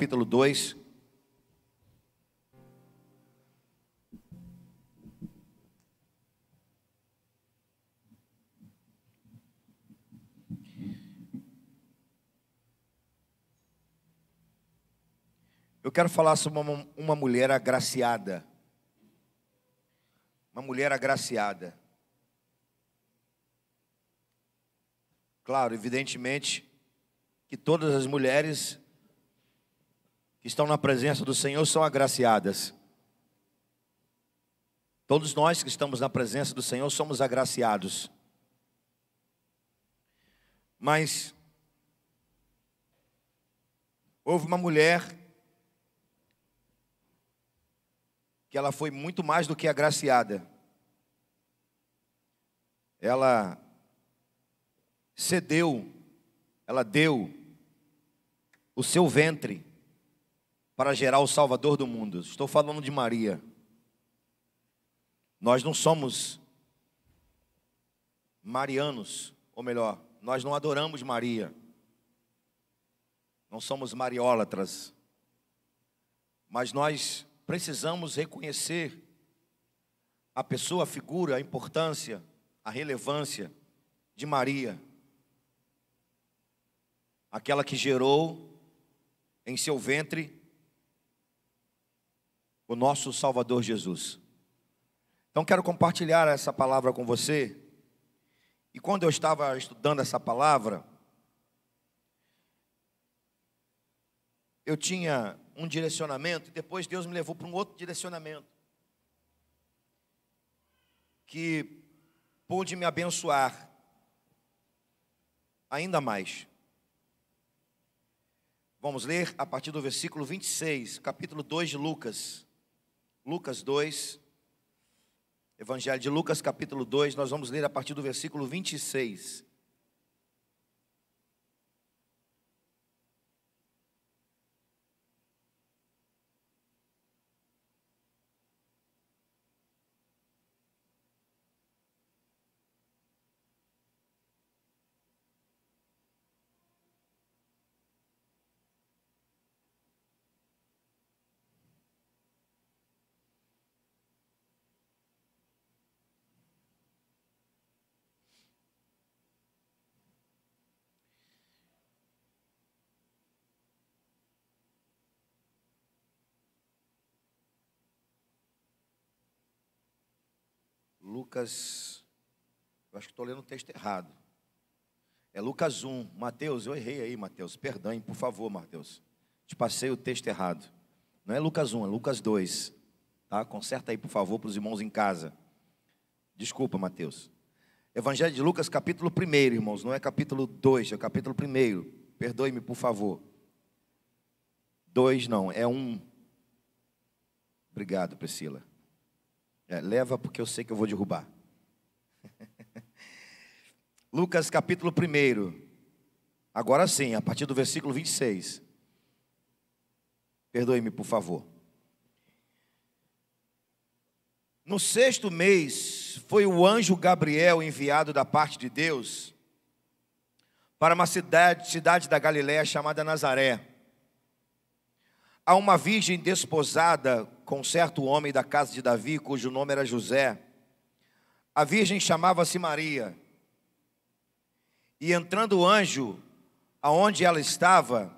capítulo 2. Eu quero falar sobre uma, uma mulher agraciada. Uma mulher agraciada. Claro, evidentemente, que todas as mulheres que estão na presença do Senhor são agraciadas. Todos nós que estamos na presença do Senhor somos agraciados. Mas houve uma mulher que ela foi muito mais do que agraciada. Ela cedeu, ela deu o seu ventre para gerar o Salvador do mundo. Estou falando de Maria. Nós não somos marianos, ou melhor, nós não adoramos Maria. Não somos mariólatras. Mas nós precisamos reconhecer a pessoa, a figura, a importância, a relevância de Maria. Aquela que gerou em seu ventre o nosso Salvador Jesus. Então quero compartilhar essa palavra com você. E quando eu estava estudando essa palavra, eu tinha um direcionamento e depois Deus me levou para um outro direcionamento que pôde me abençoar ainda mais. Vamos ler a partir do versículo 26, capítulo 2 de Lucas. Lucas 2, Evangelho de Lucas, capítulo 2, nós vamos ler a partir do versículo 26. Lucas, eu acho que estou lendo o texto errado. É Lucas 1. Mateus, eu errei aí, Mateus. Perdão, por favor, Mateus. Te passei o texto errado. Não é Lucas 1, é Lucas 2. Tá? Conserta aí, por favor, para os irmãos em casa. Desculpa, Mateus. Evangelho de Lucas, capítulo 1, irmãos. Não é capítulo 2, é capítulo 1. Perdoe-me, por favor. 2 não, é 1. Um. Obrigado, Priscila. É, leva porque eu sei que eu vou derrubar. Lucas capítulo 1. Agora sim, a partir do versículo 26. Perdoe-me, por favor. No sexto mês, foi o anjo Gabriel enviado da parte de Deus para uma cidade, cidade da Galiléia chamada Nazaré a uma virgem desposada com certo homem da casa de Davi, cujo nome era José. A virgem chamava-se Maria. E entrando o anjo aonde ela estava,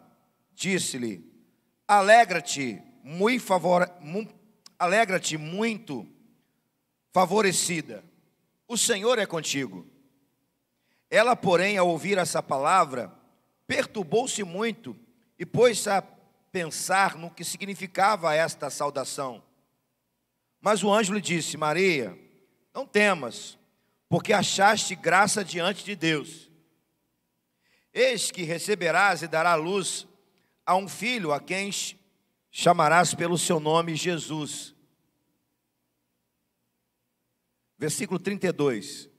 disse-lhe: Alegra-te, muito favor... alegra-te muito favorecida. O Senhor é contigo. Ela, porém, ao ouvir essa palavra, perturbou-se muito e pôs-se a pensar no que significava esta saudação. Mas o anjo lhe disse: Maria, não temas, porque achaste graça diante de Deus. Eis que receberás e dará luz a um filho a quem chamarás pelo seu nome Jesus. Versículo 32.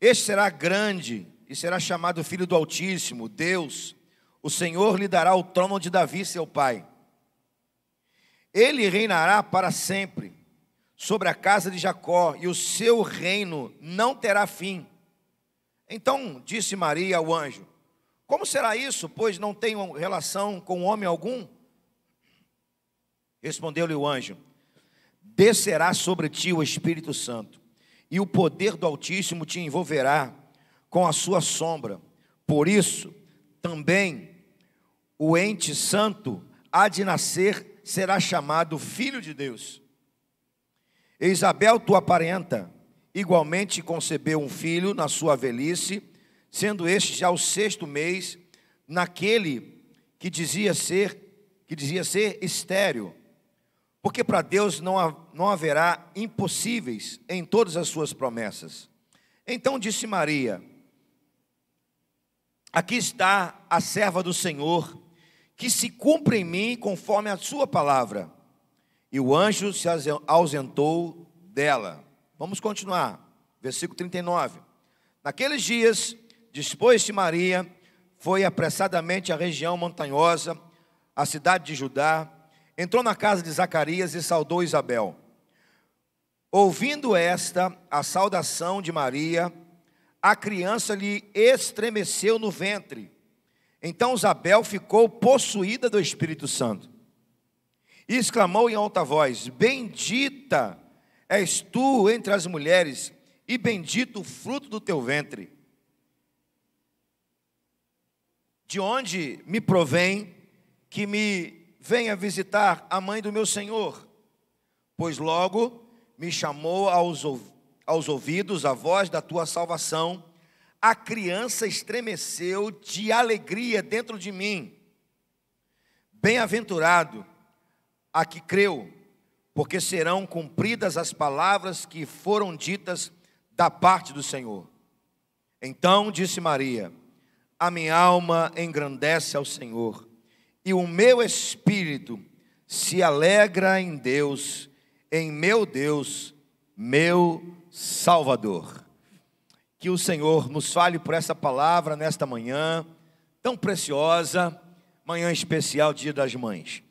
Este será grande e será chamado Filho do Altíssimo, Deus o Senhor lhe dará o trono de Davi, seu pai. Ele reinará para sempre sobre a casa de Jacó, e o seu reino não terá fim. Então disse Maria ao anjo: Como será isso, pois não tenho relação com homem algum? Respondeu-lhe o anjo: Descerá sobre ti o Espírito Santo, e o poder do Altíssimo te envolverá com a sua sombra. Por isso, também o ente santo há de nascer, será chamado filho de Deus. E Isabel, tua parenta, igualmente concebeu um filho na sua velhice, sendo este já o sexto mês, naquele que dizia ser que dizia ser estéril, porque para Deus não, não haverá impossíveis em todas as suas promessas. Então disse Maria: Aqui está a serva do Senhor, que se cumpre em mim conforme a sua palavra. E o anjo se ausentou dela. Vamos continuar. Versículo 39. Naqueles dias, dispôs-se Maria, foi apressadamente à região montanhosa, a cidade de Judá, entrou na casa de Zacarias e saudou Isabel. Ouvindo esta, a saudação de Maria, a criança lhe estremeceu no ventre. Então Isabel ficou possuída do Espírito Santo. E exclamou em alta voz: Bendita és tu entre as mulheres, e bendito o fruto do teu ventre. De onde me provém que me venha visitar a mãe do meu Senhor? Pois logo me chamou aos aos ouvidos a voz da tua salvação, a criança estremeceu de alegria dentro de mim. Bem-aventurado a que creu, porque serão cumpridas as palavras que foram ditas da parte do Senhor. Então disse Maria: A minha alma engrandece ao Senhor, e o meu espírito se alegra em Deus, em meu Deus, meu Salvador. Que o Senhor nos fale por essa palavra nesta manhã tão preciosa, manhã especial, Dia das Mães.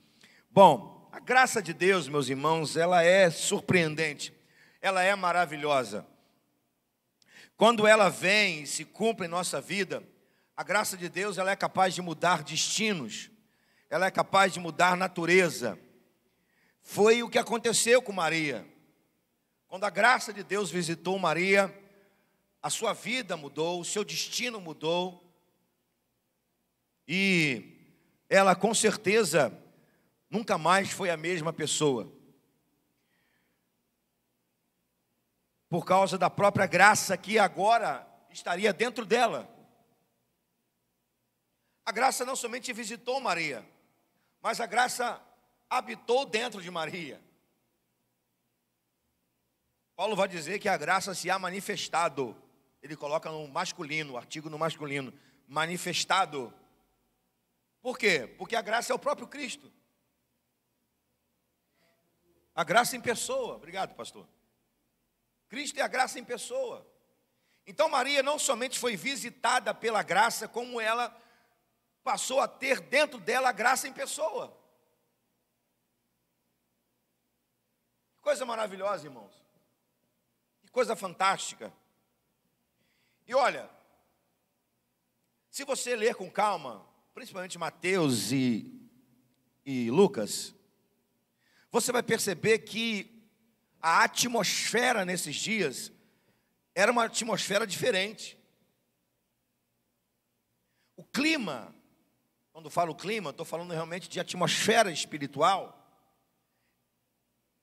Bom, a graça de Deus, meus irmãos, ela é surpreendente, ela é maravilhosa. Quando ela vem e se cumpre em nossa vida, a graça de Deus ela é capaz de mudar destinos, ela é capaz de mudar natureza. Foi o que aconteceu com Maria. Quando a graça de Deus visitou Maria, a sua vida mudou, o seu destino mudou. E ela com certeza nunca mais foi a mesma pessoa. Por causa da própria graça que agora estaria dentro dela. A graça não somente visitou Maria, mas a graça habitou dentro de Maria. Paulo vai dizer que a graça se há manifestado. Ele coloca no masculino, artigo no masculino, manifestado. Por quê? Porque a graça é o próprio Cristo. A graça em pessoa. Obrigado, pastor. Cristo é a graça em pessoa. Então Maria não somente foi visitada pela graça, como ela passou a ter dentro dela a graça em pessoa. Que coisa maravilhosa, irmãos coisa fantástica. E olha, se você ler com calma, principalmente Mateus e, e Lucas, você vai perceber que a atmosfera nesses dias era uma atmosfera diferente. O clima, quando falo clima, estou falando realmente de atmosfera espiritual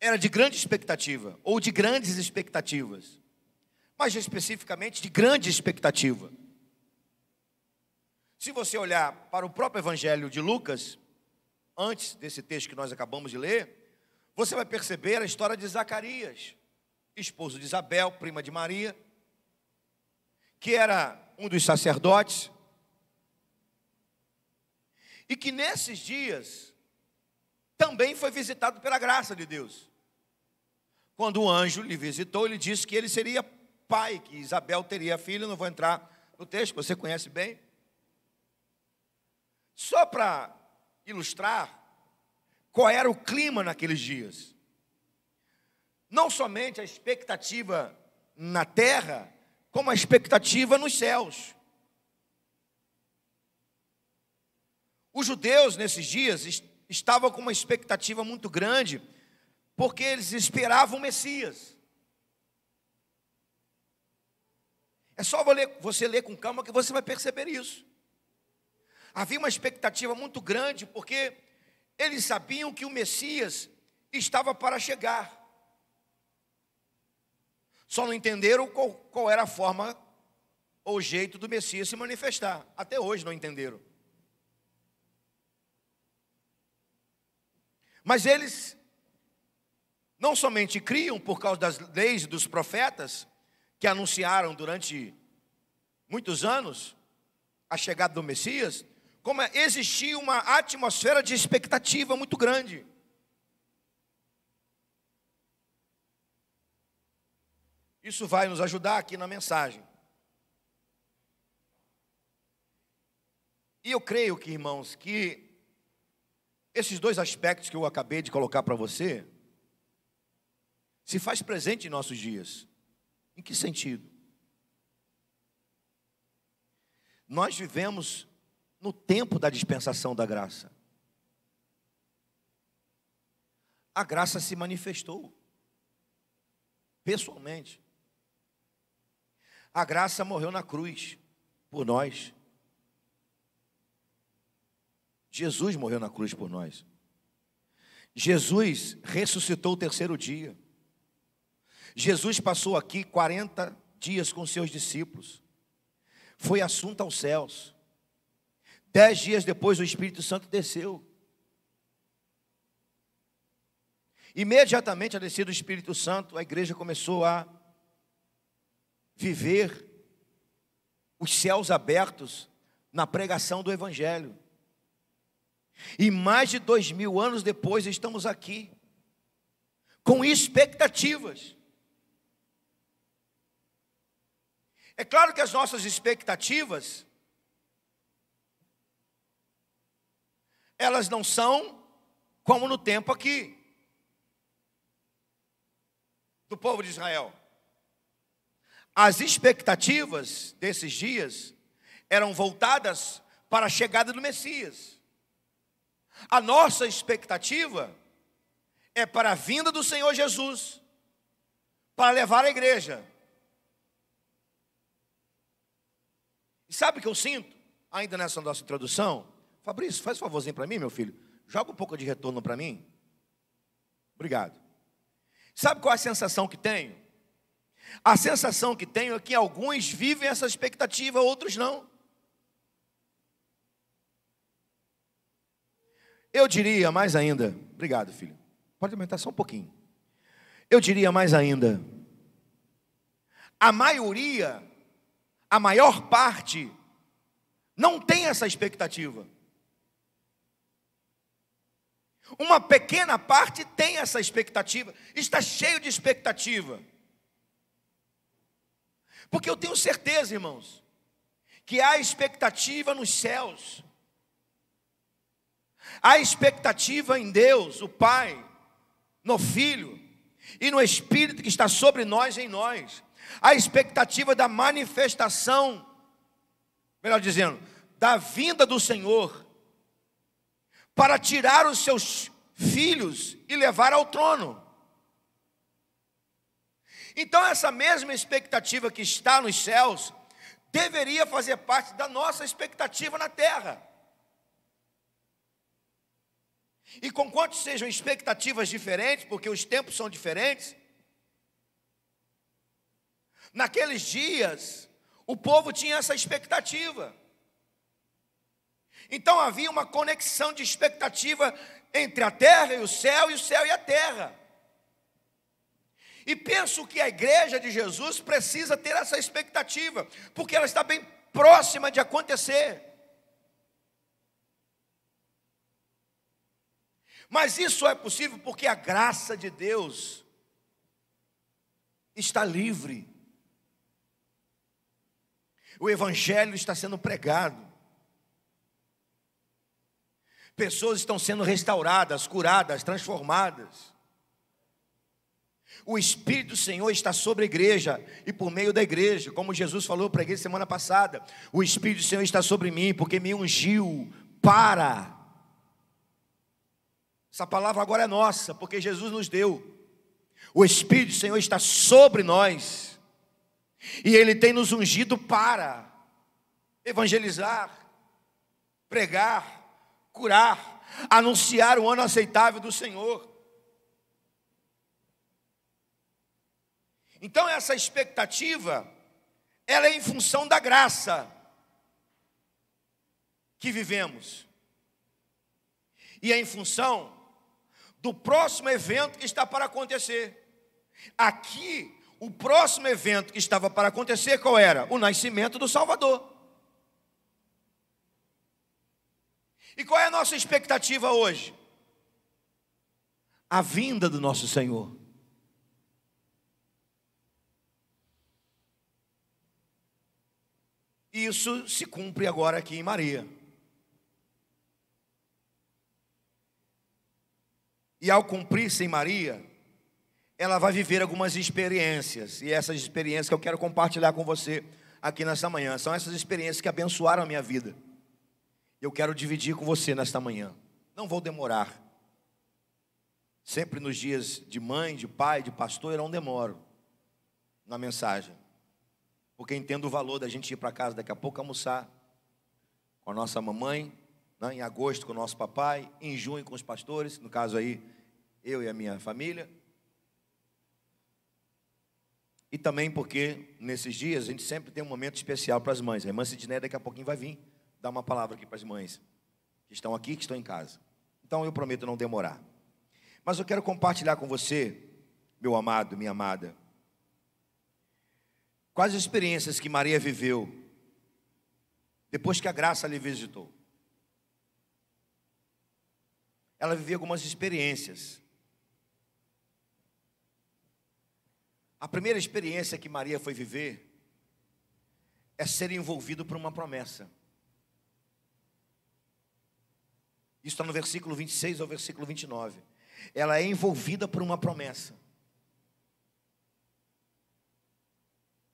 era de grande expectativa, ou de grandes expectativas, mas especificamente de grande expectativa. Se você olhar para o próprio Evangelho de Lucas, antes desse texto que nós acabamos de ler, você vai perceber a história de Zacarias, esposo de Isabel, prima de Maria, que era um dos sacerdotes, e que nesses dias também foi visitado pela graça de Deus. Quando o anjo lhe visitou, ele disse que ele seria pai, que Isabel teria filho. Não vou entrar no texto, você conhece bem. Só para ilustrar qual era o clima naqueles dias. Não somente a expectativa na terra, como a expectativa nos céus. Os judeus nesses dias estavam com uma expectativa muito grande, porque eles esperavam o Messias. É só você ler com calma que você vai perceber isso. Havia uma expectativa muito grande, porque eles sabiam que o Messias estava para chegar. Só não entenderam qual, qual era a forma ou jeito do Messias se manifestar. Até hoje não entenderam. Mas eles não somente criam por causa das leis dos profetas, que anunciaram durante muitos anos a chegada do Messias, como existia uma atmosfera de expectativa muito grande. Isso vai nos ajudar aqui na mensagem. E eu creio que, irmãos, que esses dois aspectos que eu acabei de colocar para você se faz presente em nossos dias. Em que sentido? Nós vivemos no tempo da dispensação da graça. A graça se manifestou pessoalmente. A graça morreu na cruz por nós. Jesus morreu na cruz por nós. Jesus ressuscitou o terceiro dia. Jesus passou aqui 40 dias com seus discípulos. Foi assunto aos céus. Dez dias depois o Espírito Santo desceu. Imediatamente a descida do Espírito Santo, a igreja começou a viver os céus abertos na pregação do Evangelho. E mais de dois mil anos depois estamos aqui, com expectativas. É claro que as nossas expectativas, elas não são como no tempo aqui, do povo de Israel. As expectativas desses dias eram voltadas para a chegada do Messias. A nossa expectativa é para a vinda do Senhor Jesus, para levar a igreja. E sabe o que eu sinto, ainda nessa nossa introdução? Fabrício, faz um favorzinho para mim, meu filho. Joga um pouco de retorno para mim. Obrigado. Sabe qual é a sensação que tenho? A sensação que tenho é que alguns vivem essa expectativa, outros não. Eu diria mais ainda, obrigado, filho. Pode aumentar só um pouquinho. Eu diria mais ainda, a maioria, a maior parte, não tem essa expectativa. Uma pequena parte tem essa expectativa, está cheio de expectativa. Porque eu tenho certeza, irmãos, que há expectativa nos céus. A expectativa em Deus, o Pai, no Filho e no Espírito que está sobre nós em nós. A expectativa da manifestação, melhor dizendo, da vinda do Senhor para tirar os seus filhos e levar ao trono. Então, essa mesma expectativa que está nos céus deveria fazer parte da nossa expectativa na terra. E com quanto sejam expectativas diferentes, porque os tempos são diferentes, naqueles dias, o povo tinha essa expectativa. Então havia uma conexão de expectativa entre a terra e o céu, e o céu e a terra. E penso que a igreja de Jesus precisa ter essa expectativa, porque ela está bem próxima de acontecer. Mas isso é possível porque a graça de Deus está livre. O Evangelho está sendo pregado. Pessoas estão sendo restauradas, curadas, transformadas. O Espírito do Senhor está sobre a igreja e por meio da igreja, como Jesus falou para a igreja semana passada: o Espírito do Senhor está sobre mim, porque me ungiu para Essa palavra agora é nossa, porque Jesus nos deu. O Espírito do Senhor está sobre nós. E Ele tem nos ungido para evangelizar, pregar, curar, anunciar o ano aceitável do Senhor. Então essa expectativa, ela é em função da graça que vivemos. E é em função do próximo evento que está para acontecer. Aqui, o próximo evento que estava para acontecer, qual era? O nascimento do Salvador. E qual é a nossa expectativa hoje? A vinda do nosso Senhor. Isso se cumpre agora aqui em Maria. E ao cumprir-se em Maria, ela vai viver algumas experiências. E essas experiências que eu quero compartilhar com você aqui nesta manhã são essas experiências que abençoaram a minha vida. Eu quero dividir com você nesta manhã. Não vou demorar. Sempre nos dias de mãe, de pai, de pastor, eu não demoro na mensagem. Porque entendo o valor da gente ir para casa daqui a pouco almoçar com a nossa mamãe, né, em agosto com o nosso papai, em junho com os pastores, no caso aí, eu e a minha família. E também porque nesses dias a gente sempre tem um momento especial para as mães. A irmã Sidney daqui a pouquinho vai vir dar uma palavra aqui para as mães que estão aqui, que estão em casa. Então eu prometo não demorar. Mas eu quero compartilhar com você, meu amado, minha amada, quais as experiências que Maria viveu depois que a graça lhe visitou ela vivia algumas experiências. A primeira experiência que Maria foi viver é ser envolvido por uma promessa. Isso está no versículo 26 ao versículo 29. Ela é envolvida por uma promessa.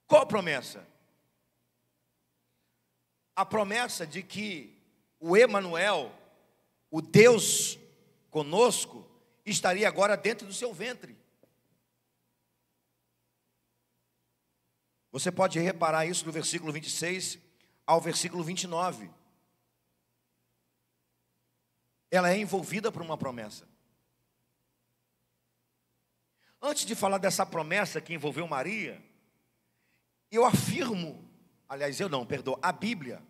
Qual promessa? A promessa de que o Emanuel, o Deus conosco, estaria agora dentro do seu ventre. Você pode reparar isso do versículo 26 ao versículo 29. Ela é envolvida por uma promessa. Antes de falar dessa promessa que envolveu Maria, eu afirmo, aliás, eu não, perdoa, a Bíblia,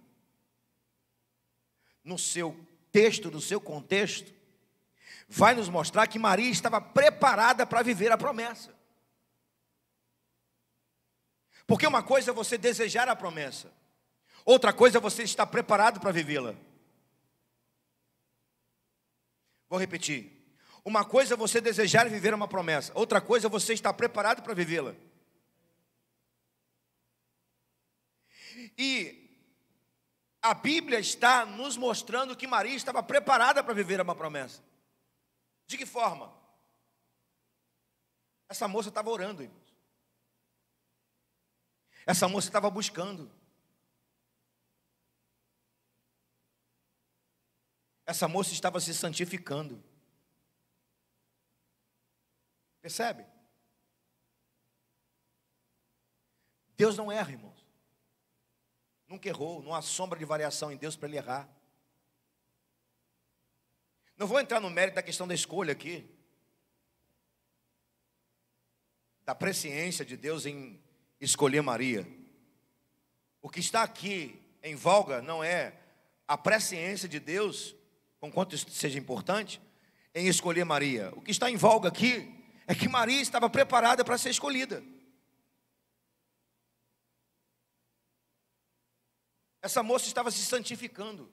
no seu texto, no seu contexto, vai nos mostrar que Maria estava preparada para viver a promessa. Porque uma coisa é você desejar a promessa, outra coisa é você estar preparado para vivê-la. Vou repetir. Uma coisa é você desejar viver uma promessa, outra coisa é você estar preparado para vivê-la. E a Bíblia está nos mostrando que Maria estava preparada para viver uma promessa. De que forma? Essa moça estava orando. Essa moça estava buscando. Essa moça estava se santificando. Percebe? Deus não erra, irmãos. Nunca errou, não há sombra de variação em Deus para ele errar. Não vou entrar no mérito da questão da escolha aqui. Da presciência de Deus em escolher Maria. O que está aqui em voga não é a presciência de Deus, com quanto isso seja importante, em escolher Maria. O que está em voga aqui é que Maria estava preparada para ser escolhida. Essa moça estava se santificando.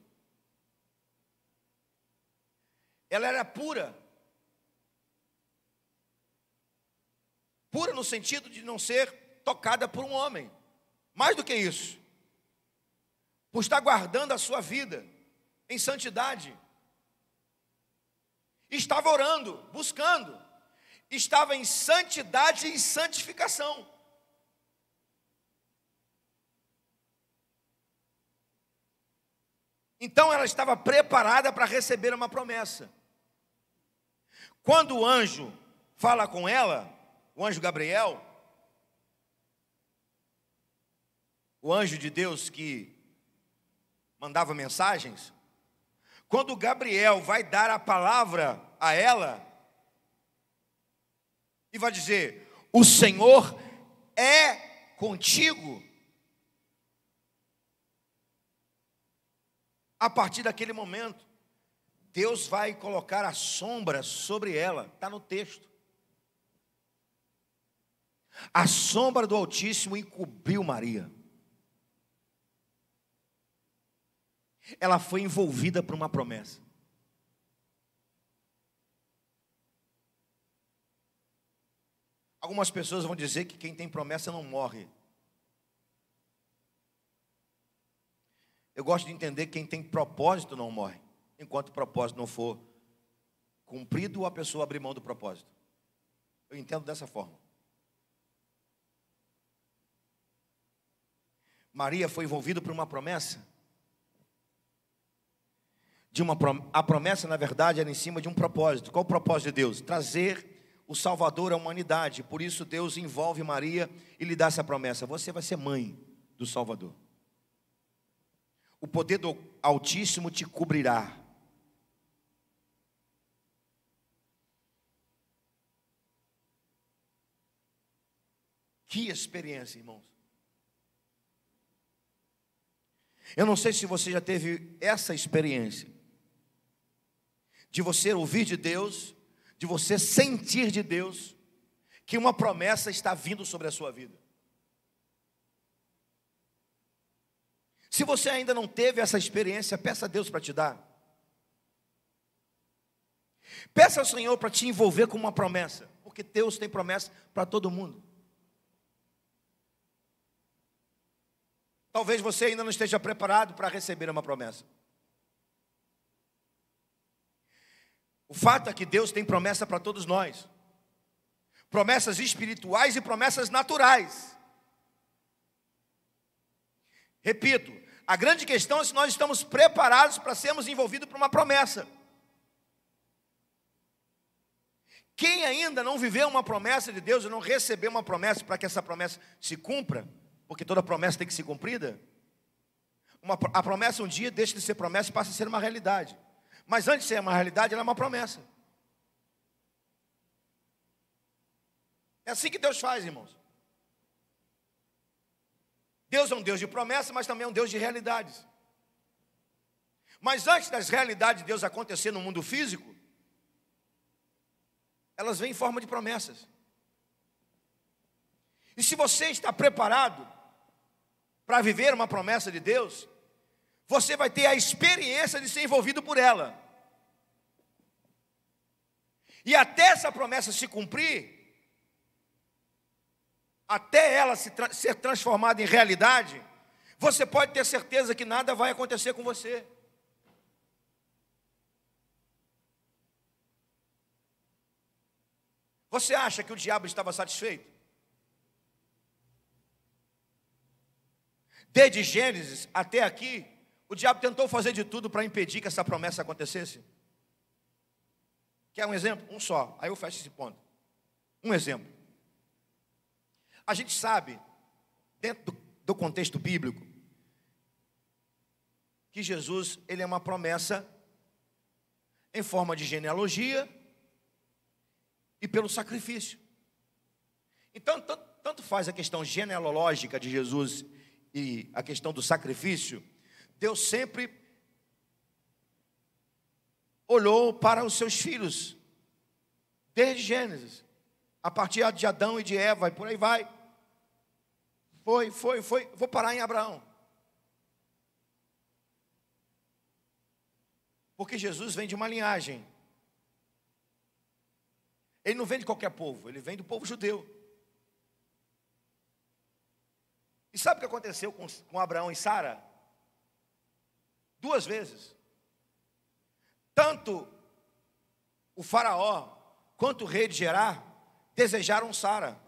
ela era pura. Pura no sentido de não ser tocada por um homem. Mais do que isso, por estar guardando a sua vida em santidade. Estava orando, buscando, estava em santidade e santificação. Então ela estava preparada para receber uma promessa. Quando o anjo fala com ela, o anjo Gabriel, o anjo de Deus que mandava mensagens, quando Gabriel vai dar a palavra a ela, e vai dizer: O Senhor é contigo. A partir daquele momento, Deus vai colocar a sombra sobre ela, está no texto. A sombra do Altíssimo encobriu Maria. Ela foi envolvida por uma promessa. Algumas pessoas vão dizer que quem tem promessa não morre. Eu gosto de entender que quem tem propósito não morre. Enquanto o propósito não for cumprido, a pessoa abre mão do propósito. Eu entendo dessa forma. Maria foi envolvida por uma promessa. De uma, a promessa, na verdade, era em cima de um propósito. Qual o propósito de Deus? Trazer o Salvador à humanidade. Por isso, Deus envolve Maria e lhe dá essa promessa: você vai ser mãe do Salvador. O poder do Altíssimo te cobrirá. Que experiência, irmãos. Eu não sei se você já teve essa experiência de você ouvir de Deus, de você sentir de Deus que uma promessa está vindo sobre a sua vida. Se você ainda não teve essa experiência, peça a Deus para te dar. Peça ao Senhor para te envolver com uma promessa, porque Deus tem promessa para todo mundo. Talvez você ainda não esteja preparado para receber uma promessa. O fato é que Deus tem promessa para todos nós. Promessas espirituais e promessas naturais. Repito, a grande questão é se nós estamos preparados para sermos envolvidos por uma promessa. Quem ainda não viveu uma promessa de Deus e não recebeu uma promessa para que essa promessa se cumpra, porque toda promessa tem que ser cumprida, uma, a promessa um dia deixa de ser promessa e passa a ser uma realidade. Mas antes de ser uma realidade, ela é uma promessa. É assim que Deus faz, irmãos. Deus é um Deus de promessa, mas também é um Deus de realidades. Mas antes das realidades de Deus acontecer no mundo físico, elas vêm em forma de promessas. E se você está preparado para viver uma promessa de Deus, você vai ter a experiência de ser envolvido por ela. E até essa promessa se cumprir, até ela se tra ser transformada em realidade, você pode ter certeza que nada vai acontecer com você. Você acha que o diabo estava satisfeito? Desde Gênesis até aqui, o diabo tentou fazer de tudo para impedir que essa promessa acontecesse. Quer um exemplo? Um só. Aí eu fecho esse ponto. Um exemplo. A gente sabe, dentro do, contexto bíblico, que Jesus ele é uma promessa em forma de genealogia e pelo sacrifício. Então, tanto faz a questão genealógica de Jesus e a questão do sacrifício, Deus sempre olhou para os seus filhos, desde Gênesis, a partir de Adão e de Eva, e por aí vai. Foi, foi, foi. Vou parar em Abraão. Porque Jesus vem de uma linhagem. Ele não vem de qualquer povo, ele vem do povo judeu. E sabe o que aconteceu com, com Abraão e Sara? Duas vezes. Tanto o faraó quanto o rei de Gerar desejaram Sara.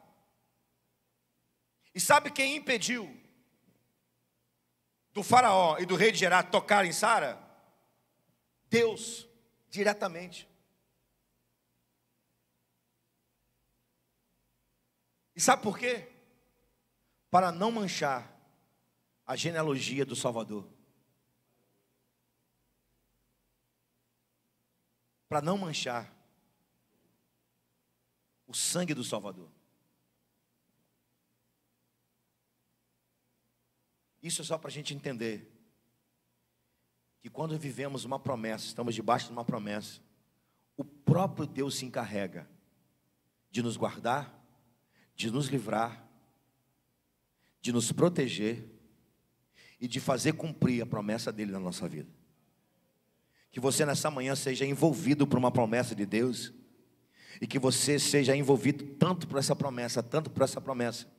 E sabe quem impediu do faraó e do rei de Gerar tocarem em Sara? Deus, diretamente. E sabe por quê? Para não manchar a genealogia do Salvador. Para não manchar o sangue do Salvador. Isso é só para a gente entender que quando vivemos uma promessa, estamos debaixo de uma promessa, o próprio Deus se encarrega de nos guardar, de nos livrar, de nos proteger e de fazer cumprir a promessa dele na nossa vida. Que você nessa manhã seja envolvido por uma promessa de Deus e que você seja envolvido tanto por essa promessa, tanto por essa promessa,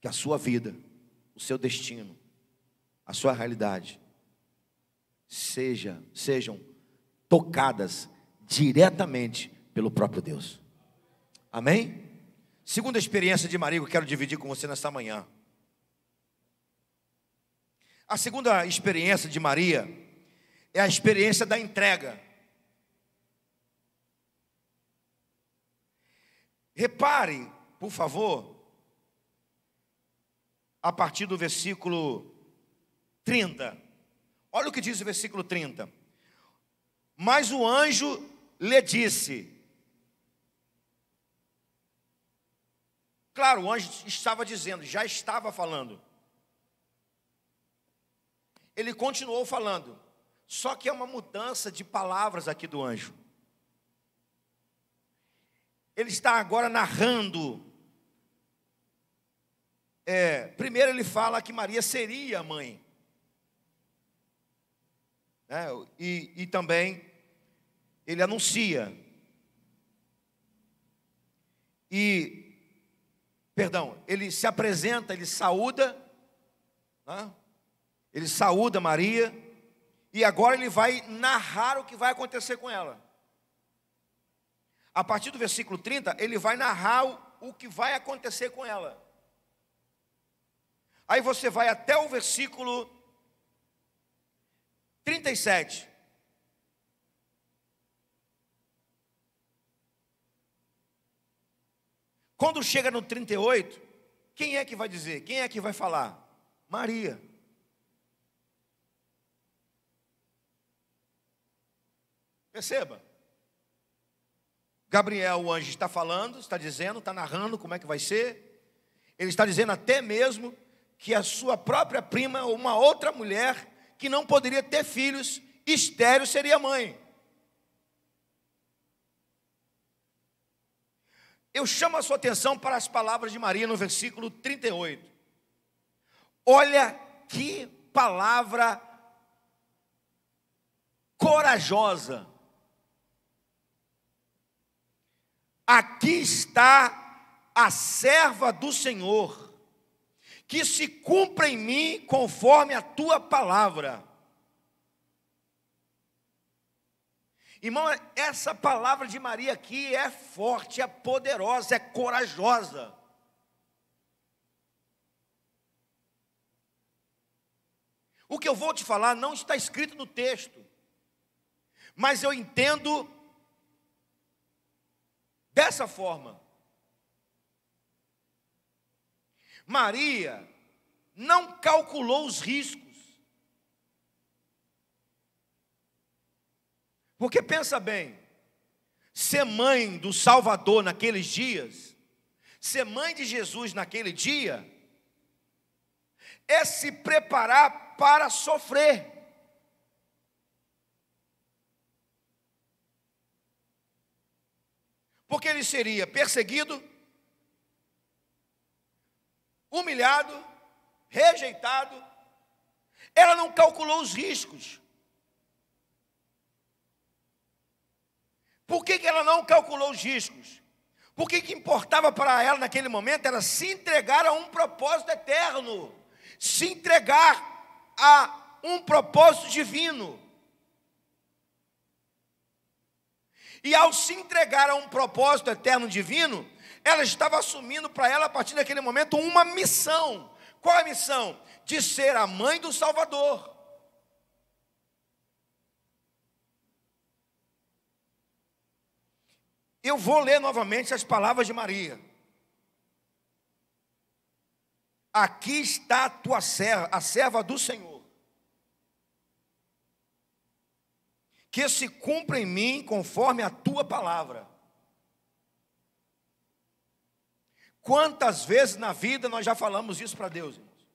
que a sua vida, o seu destino, a sua realidade seja, sejam tocadas diretamente pelo próprio Deus. Amém? Segunda experiência de Maria que eu quero dividir com você nesta manhã. A segunda experiência de Maria é a experiência da entrega. Repare, por favor, a partir do versículo 30. Olha o que diz o versículo 30. Mas o anjo lhe disse: Claro, o anjo estava dizendo, já estava falando. Ele continuou falando, só que é uma mudança de palavras aqui do anjo. Ele está agora narrando. É, primeiro ele fala que Maria seria mãe. Né? E, e também ele anuncia. E, perdão, ele se apresenta, ele saúda, né? Ele saúda Maria, e agora ele vai narrar o que vai acontecer com ela. A partir do versículo 30, ele vai narrar o, o que vai acontecer com ela. Aí você vai até o versículo 37. Quando chega no 38, quem é que vai dizer? Quem é que vai falar? Maria. Perceba. Gabriel, o anjo, está falando, está dizendo, está narrando como é que vai ser. Ele está dizendo até mesmo que a sua própria prima, uma outra mulher, que não poderia ter filhos, estéreo seria mãe. Eu chamo a sua atenção para as palavras de Maria no versículo 38. Olha que palavra corajosa. Aqui está a serva do Senhor que se cumpra em mim conforme a tua palavra. Irmão, essa palavra de Maria aqui é forte, é poderosa, é corajosa. O que eu vou te falar não está escrito no texto, mas eu entendo dessa forma. Maria não calculou os riscos. Porque pensa bem, ser mãe do Salvador naqueles dias, ser mãe de Jesus naquele dia, é se preparar para sofrer. Porque ele seria perseguido, humilhado, rejeitado. Ela não calculou os riscos. Por que, que ela não calculou os riscos? Porque que importava para ela naquele momento era se entregar a um propósito eterno, se entregar a um propósito divino. E ao se entregar a um propósito eterno divino, ela estava assumindo para ela, a partir daquele momento, uma missão. Qual a missão? De ser a mãe do Salvador. Eu vou ler novamente as palavras de Maria. Aqui está a tua serva, a serva do Senhor. Que se cumpra em mim conforme a tua palavra. Quantas vezes na vida nós já falamos isso para Deus, irmãos?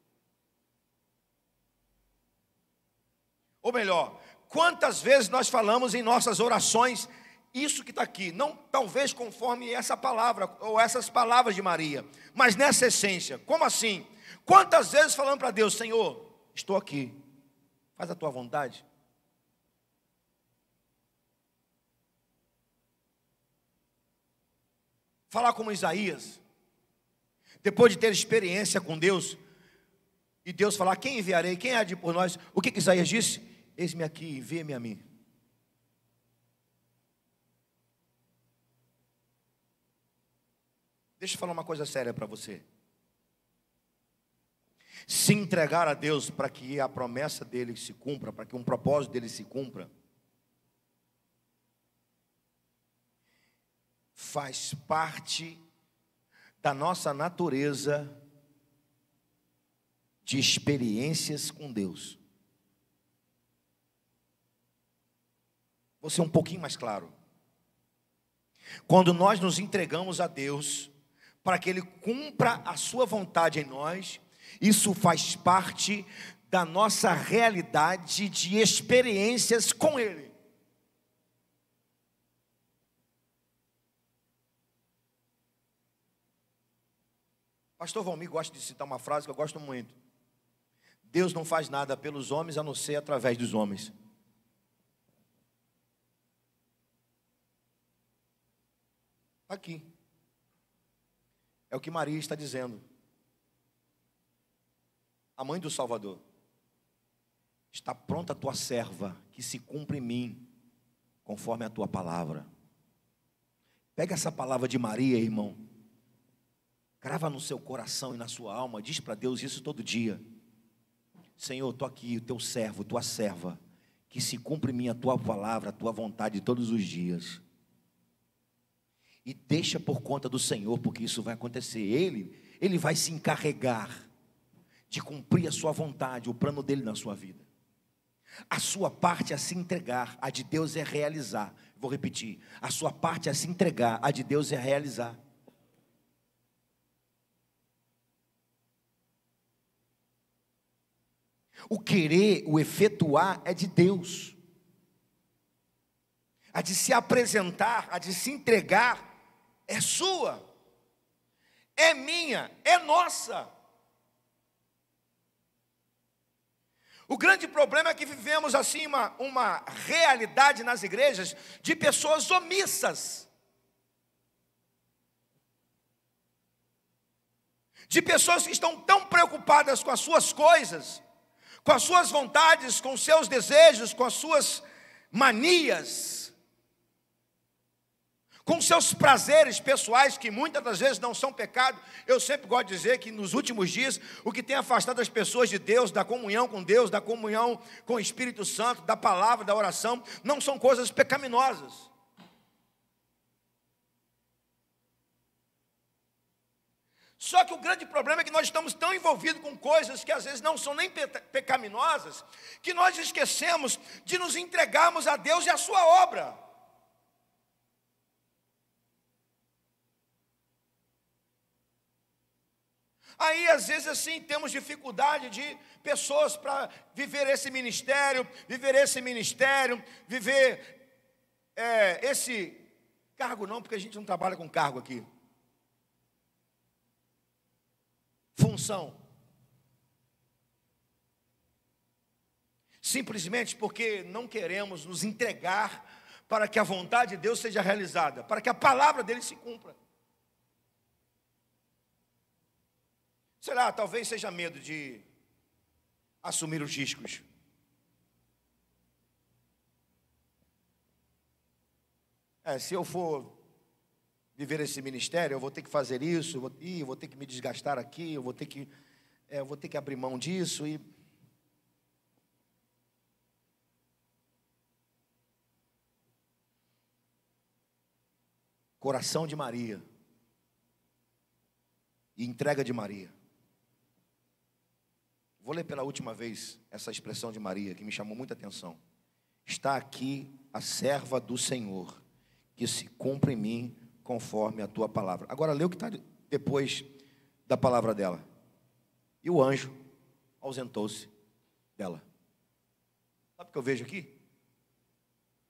Ou melhor, quantas vezes nós falamos em nossas orações isso que está aqui, não talvez conforme essa palavra ou essas palavras de Maria, mas nessa essência. Como assim? Quantas vezes falando para Deus, Senhor, estou aqui, faz a tua vontade. Falar como Isaías, depois de ter experiência com Deus, e Deus falar: Quem enviarei? Quem há de por nós? O que, que Isaías disse? Eis-me aqui, envia-me a mim. Deixa eu falar uma coisa séria para você. Se entregar a Deus para que a promessa dele se cumpra, para que um propósito dele se cumpra, faz parte da nossa natureza de experiências com Deus. Vou ser um pouquinho mais claro. Quando nós nos entregamos a Deus, para que Ele cumpra a Sua vontade em nós, isso faz parte da nossa realidade de experiências com Ele. Pastor Valmir gosta de citar uma frase que eu gosto muito. Deus não faz nada pelos homens a não ser através dos homens. Aqui. É o que Maria está dizendo. A mãe do Salvador. Está pronta a tua serva, que se cumpre em mim, conforme a tua palavra. Pega essa palavra de Maria, irmão. Grava no seu coração e na sua alma. Diz para Deus isso todo dia. Senhor, estou aqui, o teu servo, tua serva. Que se cumpre em mim a tua palavra, tua vontade todos os dias. E deixa por conta do Senhor, porque isso vai acontecer. Ele, ele vai se encarregar de cumprir a sua vontade, o plano dele na sua vida. A sua parte é se entregar, a de Deus é realizar. Vou repetir: a sua parte é se entregar, a de Deus é realizar. O querer, o efetuar é de Deus. A de se apresentar, a de se entregar, é sua, é minha, é nossa. O grande problema é que vivemos assim uma, uma realidade nas igrejas de pessoas omissas. De pessoas que estão tão preocupadas com as suas coisas, com as suas vontades, com os seus desejos, com as suas manias, com seus prazeres pessoais, que muitas das vezes não são pecado. Eu sempre gosto de dizer que nos últimos dias, o que tem afastado as pessoas de Deus, da comunhão com Deus, da comunhão com o Espírito Santo, da palavra, da oração, não são coisas pecaminosas. Só que o grande problema é que nós estamos tão envolvidos com coisas que às vezes não são nem pecaminosas, que nós esquecemos de nos entregarmos a Deus e a Sua obra. Aí, às vezes, assim, temos dificuldade de pessoas para viver esse ministério, viver esse ministério, viver é, esse cargo, não, porque a gente não trabalha com cargo aqui. Função. Simplesmente porque não queremos nos entregar para que a vontade de Deus seja realizada, para que a palavra dele se cumpra. Sei lá, talvez seja medo de assumir os riscos. É, se eu for viver esse ministério, eu vou ter que fazer isso, eu vou, ih, eu vou ter que me desgastar aqui, eu vou ter que, é, eu vou ter que abrir mão disso e coração de Maria e entrega de Maria. Vou ler pela última vez essa expressão de Maria que me chamou muita atenção. Está aqui a serva do Senhor, que se cumpre em mim conforme a tua palavra. Agora lê o que está depois da palavra dela. E o anjo ausentou-se dela. Sabe o que eu vejo aqui?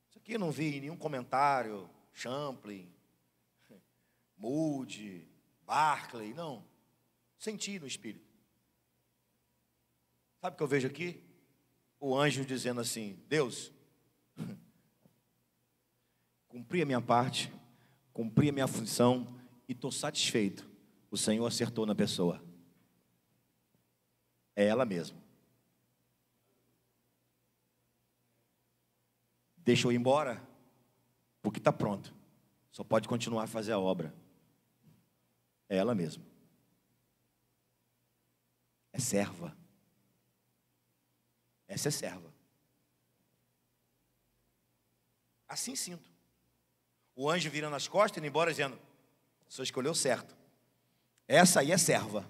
Isso aqui eu não vi em nenhum comentário, Champlin, Moody, Barclay, não. Senti no Espírito. Sabe o que eu vejo aqui? O anjo dizendo assim: Deus, cumpri a minha parte, cumpri a minha função e estou satisfeito. O Senhor acertou na pessoa. É ela mesma. Deixa eu ir embora, porque está pronto. Só pode continuar a fazer a obra. É ela mesma. É serva. Essa é serva. Assim sinto. O anjo virando as costas, indo embora, dizendo: senhor escolheu certo. Essa aí é serva.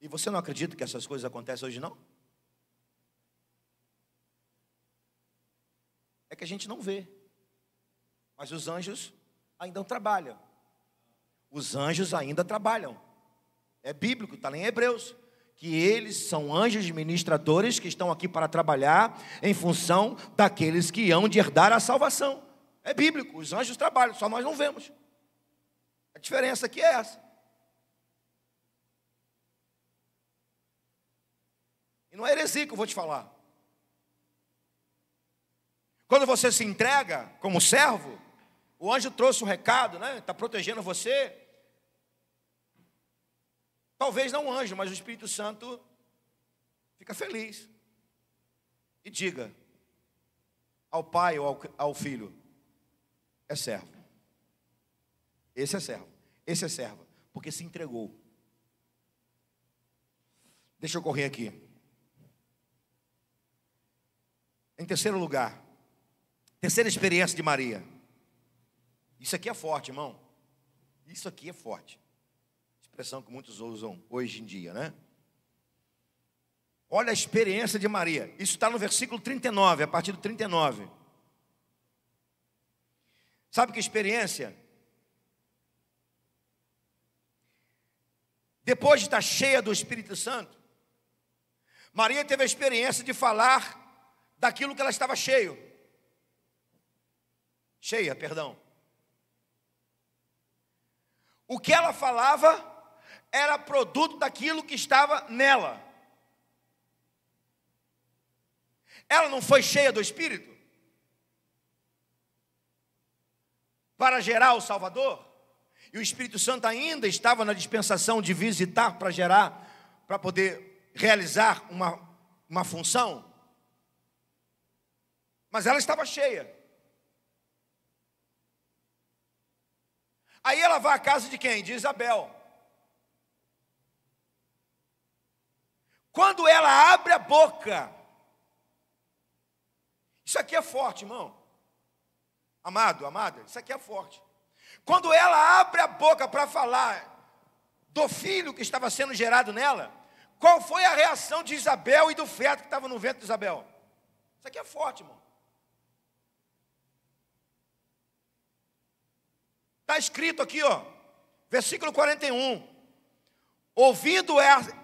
E você não acredita que essas coisas acontecem hoje, não? É que a gente não vê. Mas os anjos ainda trabalham. Os anjos ainda trabalham. É bíblico, está em Hebreus. Que eles são anjos ministradores que estão aqui para trabalhar em função daqueles que hão de herdar a salvação. É bíblico, os anjos trabalham, só nós não vemos. A diferença aqui é essa. E não é heresia que eu vou te falar. Quando você se entrega como servo, o anjo trouxe um recado, né? Está protegendo você. Talvez não o anjo, mas o Espírito Santo fica feliz. E diga ao pai ou ao, ao filho: é servo. Esse é servo. Esse é servo. Porque se entregou. Deixa eu correr aqui. Em terceiro lugar, terceira experiência de Maria. Isso aqui é forte, irmão. Isso aqui é forte. Expressão que muitos usam hoje em dia, né? Olha a experiência de Maria. Isso está no versículo 39, a partir do 39. Sabe que experiência? Depois de estar cheia do Espírito Santo, Maria teve a experiência de falar daquilo que ela estava cheio. Cheia, perdão. O que ela falava era produto daquilo que estava nela. Ela não foi cheia do Espírito para gerar o Salvador? E o Espírito Santo ainda estava na dispensação de visitar para gerar, para poder realizar uma, uma função? Mas ela estava cheia. Aí ela vai à casa de quem? De Isabel. Quando ela abre a boca, isso aqui é forte, irmão. Amado, amada, isso aqui é forte. Quando ela abre a boca para falar do filho que estava sendo gerado nela, qual foi a reação de Isabel e do feto que estava no ventre de Isabel? Isso aqui é forte, irmão. Está escrito aqui, ó, versículo 41. Ouvindo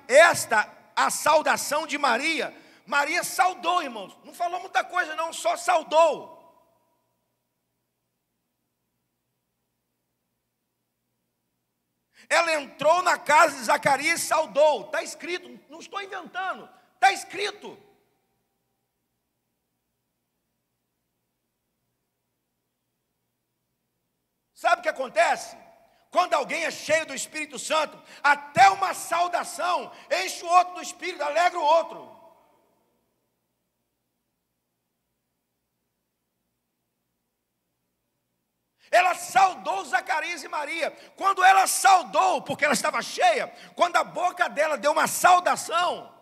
esta a saudação de Maria, Maria saudou, irmãos. Não falou muita coisa, não, só saudou. Ela entrou na casa de Zacarias e saudou. Está escrito, não estou inventando, está escrito. Sabe o que acontece? Quando alguém é cheio do Espírito Santo, até uma saudação enche o outro do Espírito, alegra o outro. Ela saudou Zacarias e Maria. Quando ela saudou, porque ela estava cheia, quando a boca dela deu uma saudação,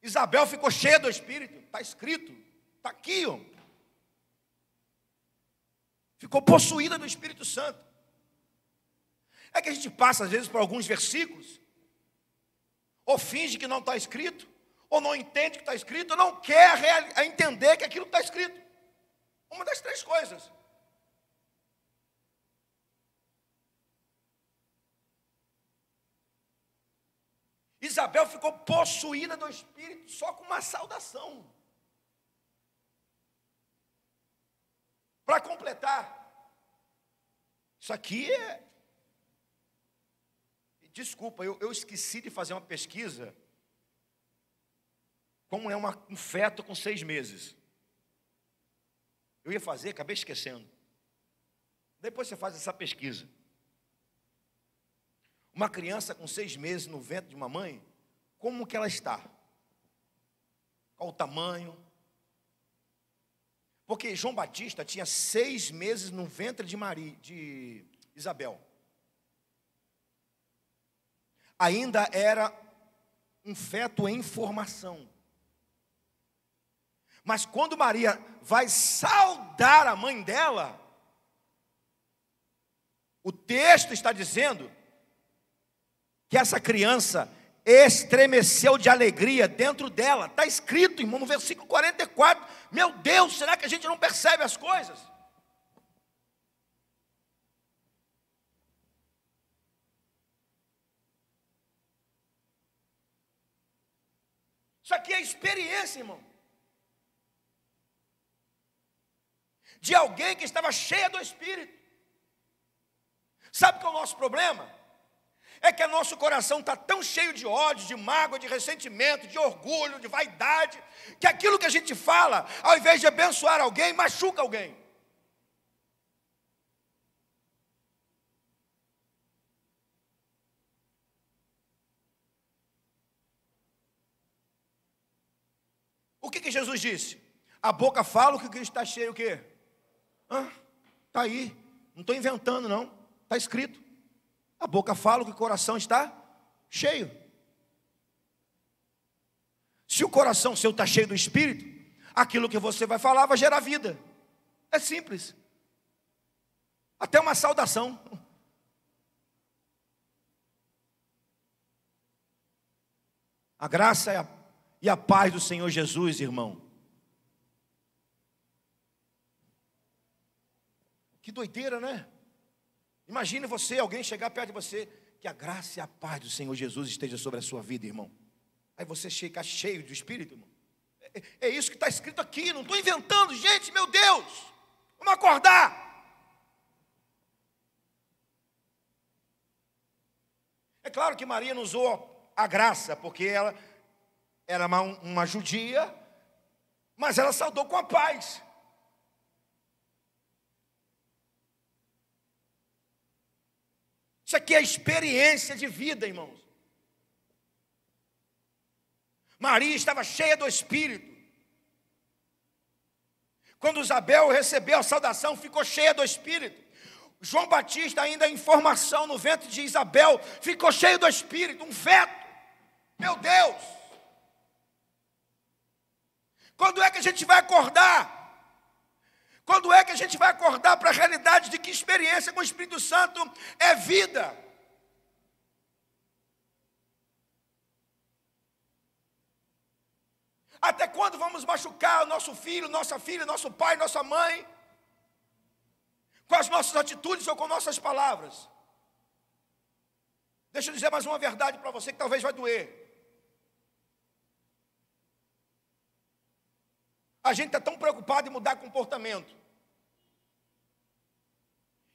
Isabel ficou cheia do Espírito, está escrito, está aqui, ó. Ficou possuída do Espírito Santo. É que a gente passa, às vezes, por alguns versículos, ou finge que não está escrito, ou não entende que está escrito, ou não quer entender que aquilo está escrito. Uma das três coisas. Isabel ficou possuída do Espírito só com uma saudação. Para completar, isso aqui é. Desculpa, eu, eu, esqueci de fazer uma pesquisa. Como é uma, um feto com seis meses. Eu ia fazer, acabei esquecendo. Depois você faz essa pesquisa. Uma criança com seis meses no ventre de uma mãe, como que ela está? Qual o tamanho? Porque João Batista tinha seis meses no ventre de Maria, de Isabel. Ainda era um feto em formação. Mas quando Maria vai saudar a mãe dela, o texto está dizendo que essa criança estremeceu de alegria dentro dela. Está escrito, irmão, no versículo 44. Meu Deus, será que a gente não percebe as coisas? Isso aqui é experiência, irmão. De alguém que estava cheia do Espírito. Sabe qual é o nosso problema? É que nosso coração está tão cheio de ódio, de mágoa, de ressentimento, de orgulho, de vaidade, que aquilo que a gente fala, ao invés de abençoar alguém, machuca alguém. O que, que Jesus disse? A boca fala o que está cheio o quê? Está aí. Não estou inventando, não. Está escrito. A boca fala que o coração está cheio. Se o coração seu está cheio do Espírito, aquilo que você vai falar vai gerar vida. É simples. Até uma saudação. A graça e a, e a paz do Senhor Jesus, irmão. Que doideira, né? Imagine você, alguém chegar perto de você, que a graça e a paz do Senhor Jesus esteja sobre a sua vida, irmão. Aí você chega cheio do Espírito, irmão. É, é isso que está escrito aqui, não estou inventando, gente, meu Deus. Vamos acordar. É claro que Maria não usou a graça, porque ela era uma, uma judia, mas ela saudou com a paz. Isso aqui é experiência de vida, irmãos. Maria estava cheia do Espírito. Quando Isabel recebeu a saudação, ficou cheia do Espírito. João Batista, ainda em formação no ventre de Isabel, ficou cheio do Espírito, um feto. Meu Deus! Quando é que a gente vai acordar? Quando é que a gente vai acordar para a realidade de que experiência com o Espírito Santo é vida? Até quando vamos machucar o nosso filho, nossa filha, nosso pai, nossa mãe? Com as nossas atitudes ou com nossas palavras? Deixa eu dizer mais uma verdade para você que talvez vai doer. A gente está tão preocupado em mudar comportamento.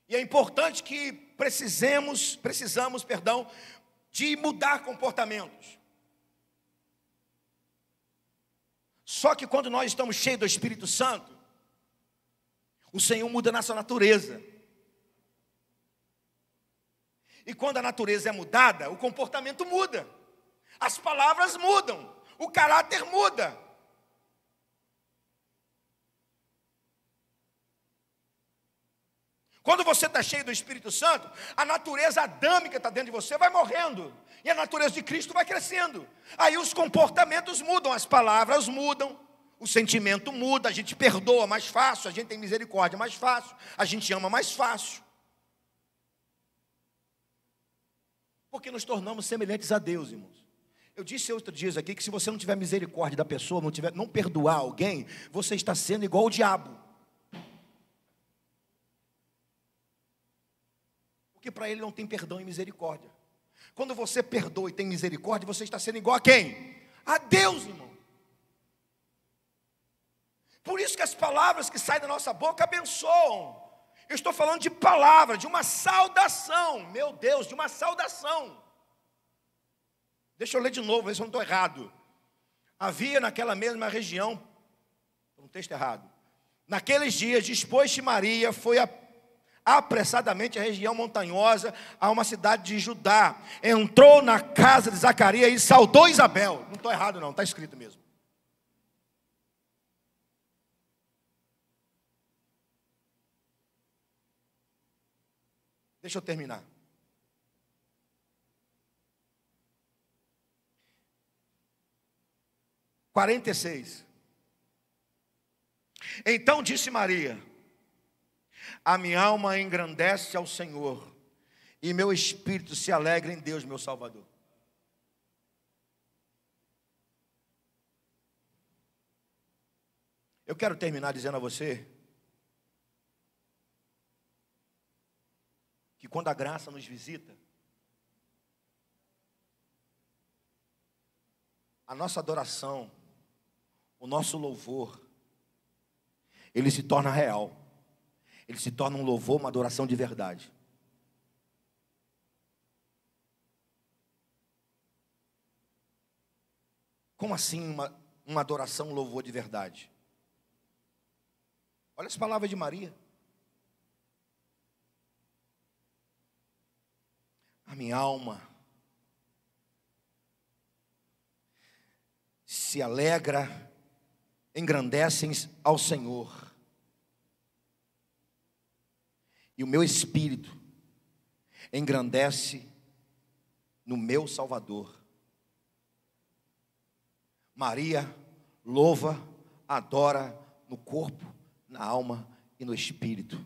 E é importante que precisemos, precisamos, perdão, de mudar comportamentos. Só que quando nós estamos cheios do Espírito Santo, o Senhor muda nossa natureza. E quando a natureza é mudada, o comportamento muda, as palavras mudam, o caráter muda. Quando você está cheio do Espírito Santo, a natureza adâmica está dentro de você, vai morrendo. E a natureza de Cristo vai crescendo. Aí os comportamentos mudam, as palavras mudam, o sentimento muda, a gente perdoa mais fácil, a gente tem misericórdia mais fácil, a gente ama mais fácil. Porque nos tornamos semelhantes a Deus, irmãos. Eu disse outro dias aqui que se você não tiver misericórdia da pessoa, não, tiver, não perdoar alguém, você está sendo igual o diabo. Porque para ele não tem perdão e misericórdia. Quando você perdoa e tem misericórdia, você está sendo igual a quem? A Deus, irmão. Por isso que as palavras que saem da nossa boca abençoam. Eu estou falando de palavra, de uma saudação, meu Deus, de uma saudação. Deixa eu ler de novo, ver se eu não estou errado. Havia naquela mesma região, um texto errado. Naqueles dias, dispôs-se Maria, foi a, apressadamente à região montanhosa, a uma cidade de Judá. Entrou na casa de Zacarias e saudou Isabel. Não estou errado, não, está escrito mesmo. Deixa eu terminar. Quarenta e seis. Então disse Maria: A minha alma engrandece ao Senhor, e meu espírito se alegra em Deus, meu Salvador. Eu quero terminar dizendo a você que quando a graça nos visita, a nossa adoração, o nosso louvor, ele se torna real. Ele se torna um louvor, uma adoração de verdade. Como assim uma, uma adoração, um louvor de verdade? Olha as palavras de Maria. a minha alma se alegra, engrandecem ao Senhor, e o meu espírito engrandece no meu Salvador. Maria louva, adora no corpo, na alma e no espírito.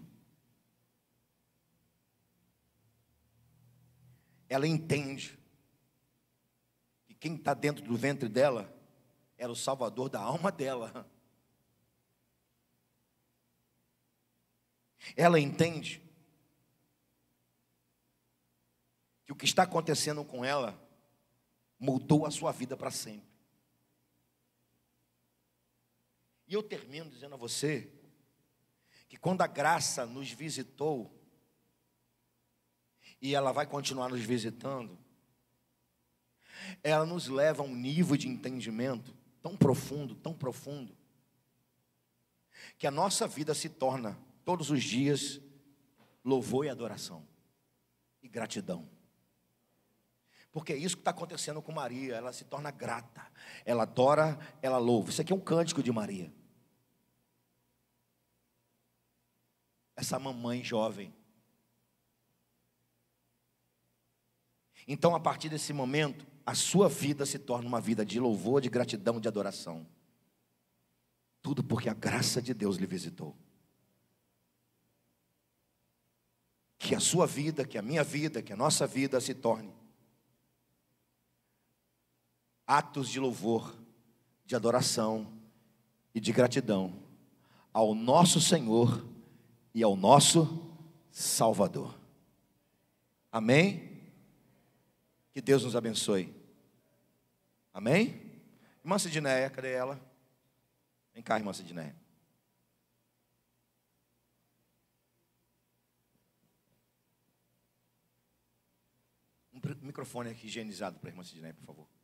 ela entende que quem está dentro do ventre dela era o salvador da alma dela. Ela entende que o que está acontecendo com ela mudou a sua vida para sempre. E eu termino dizendo a você que quando a graça nos visitou, e ela vai continuar nos visitando, ela nos leva a um nível de entendimento tão profundo, tão profundo, que a nossa vida se torna todos os dias louvor e adoração e gratidão. Porque é isso que está acontecendo com Maria, ela se torna grata, ela adora, ela louva. Isso aqui é um cântico de Maria. Essa mamãe jovem Então, a partir desse momento, a sua vida se torna uma vida de louvor, de gratidão, de adoração. Tudo porque a graça de Deus lhe visitou. Que a sua vida, que a minha vida, que a nossa vida se torne atos de louvor, de adoração e de gratidão ao nosso Senhor e ao nosso Salvador. Amém? Que Deus nos abençoe. Amém? Irmã Sidineia, cadê ela? Vem cá, irmã Sidineia. Um microfone aqui higienizado para a irmã Sidineia, por favor.